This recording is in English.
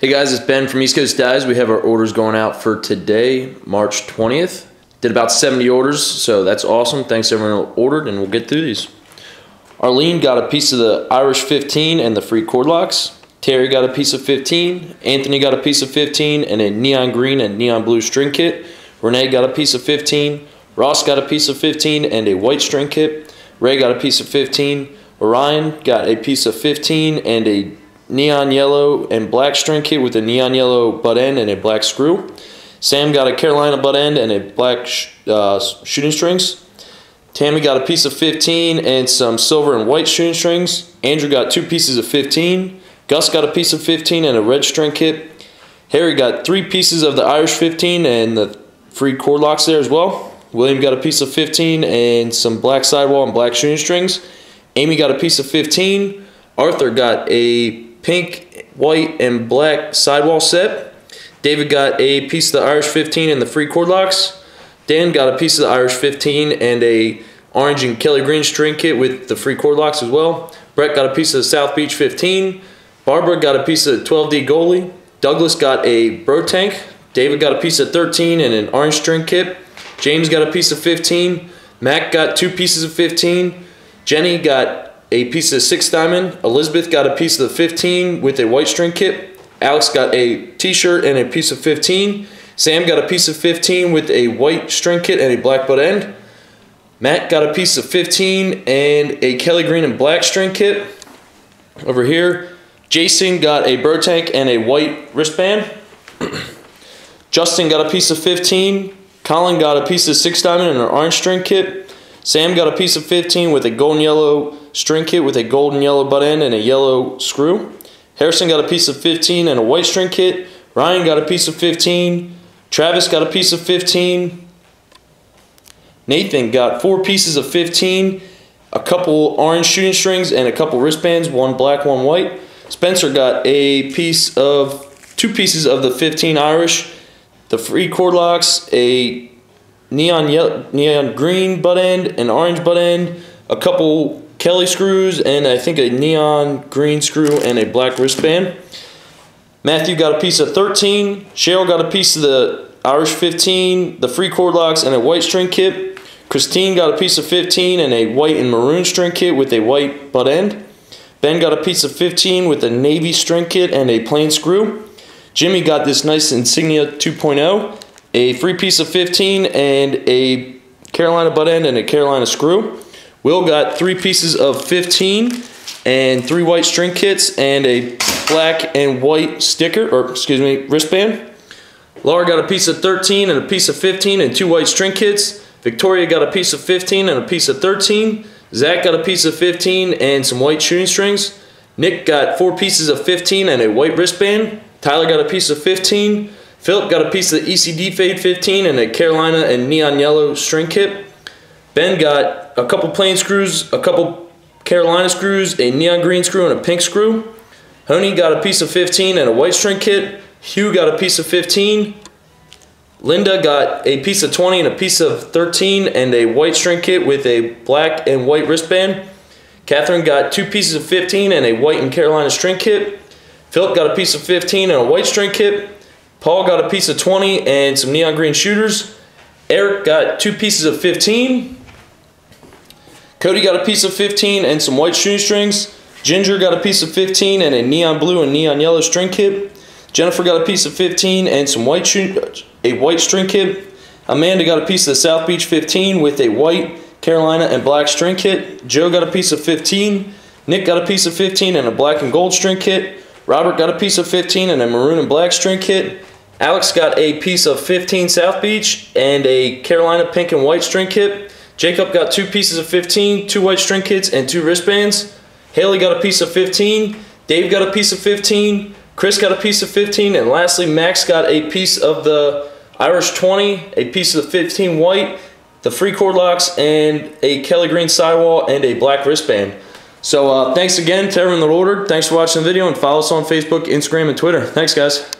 Hey guys, it's Ben from East Coast Dyes. We have our orders going out for today, March 20th. Did about 70 orders, so that's awesome. Thanks everyone who ordered, and we'll get through these. Arlene got a piece of the Irish 15 and the free cord locks. Terry got a piece of 15. Anthony got a piece of 15 and a neon green and neon blue string kit. Renee got a piece of 15. Ross got a piece of 15 and a white string kit. Ray got a piece of 15. Orion got a piece of 15 and a neon yellow and black string kit with a neon yellow butt end and a black screw. Sam got a Carolina butt end and a black sh uh, shooting strings. Tammy got a piece of 15 and some silver and white shooting strings. Andrew got two pieces of 15. Gus got a piece of 15 and a red string kit. Harry got three pieces of the Irish 15 and the free cord locks there as well. William got a piece of 15 and some black sidewall and black shooting strings. Amy got a piece of 15. Arthur got a pink, white, and black sidewall set. David got a piece of the Irish 15 and the free cord locks. Dan got a piece of the Irish 15 and a orange and Kelly green string kit with the free cord locks as well. Brett got a piece of the South Beach 15. Barbara got a piece of the 12D goalie. Douglas got a bro tank. David got a piece of 13 and an orange string kit. James got a piece of 15. Mac got two pieces of 15. Jenny got a piece of six diamond. Elizabeth got a piece of the 15 with a white string kit. Alex got a t-shirt and a piece of 15. Sam got a piece of 15 with a white string kit and a black butt end. Matt got a piece of 15 and a Kelly green and black string kit. Over here, Jason got a bird tank and a white wristband. Justin got a piece of 15. Colin got a piece of six diamond and an orange string kit. Sam got a piece of 15 with a golden yellow string kit with a golden yellow butt end and a yellow screw. Harrison got a piece of 15 and a white string kit. Ryan got a piece of 15. Travis got a piece of 15. Nathan got four pieces of 15, a couple orange shooting strings, and a couple wristbands, one black, one white. Spencer got a piece of, two pieces of the 15 Irish, the free cord locks, a neon yellow, neon green butt end, an orange butt end, a couple Kelly screws, and I think a neon green screw and a black wristband. Matthew got a piece of 13. Cheryl got a piece of the Irish 15, the free cord locks, and a white string kit. Christine got a piece of 15 and a white and maroon string kit with a white butt end. Ben got a piece of 15 with a navy string kit and a plain screw. Jimmy got this nice Insignia 2.0 a free piece of 15 and a Carolina butt end and a Carolina screw. Will got three pieces of 15 and three white string kits and a black and white sticker, or excuse me, wristband. Laura got a piece of 13 and a piece of 15 and two white string kits. Victoria got a piece of 15 and a piece of 13. Zach got a piece of 15 and some white shooting strings. Nick got four pieces of 15 and a white wristband. Tyler got a piece of 15. Philip got a piece of ECD Fade 15 and a Carolina and neon yellow string kit. Ben got a couple plain screws, a couple Carolina screws, a neon green screw, and a pink screw. Honey got a piece of 15 and a white string kit. Hugh got a piece of 15. Linda got a piece of 20 and a piece of 13 and a white string kit with a black and white wristband. Catherine got two pieces of 15 and a white and Carolina string kit. Philip got a piece of 15 and a white string kit. Paul got a piece of 20 and some neon green shooters. Eric got two pieces of 15. Cody got a piece of 15 and some white shooting strings. Ginger got a piece of 15 and a neon blue and neon yellow string kit. Jennifer got a piece of 15 and some white a white string kit. Amanda got a piece of the South Beach 15 with a white Carolina and black string kit. Joe got a piece of 15. Nick got a piece of 15 and a black and gold string kit. Robert got a piece of 15 and a maroon and black string kit. Alex got a piece of 15 South Beach and a Carolina pink and white string kit. Jacob got two pieces of 15, two white string kits, and two wristbands. Haley got a piece of 15. Dave got a piece of 15. Chris got a piece of 15. And lastly, Max got a piece of the Irish 20, a piece of the 15 white, the free cord locks, and a Kelly Green sidewall and a black wristband. So uh, thanks again to everyone that ordered. Thanks for watching the video and follow us on Facebook, Instagram, and Twitter. Thanks, guys.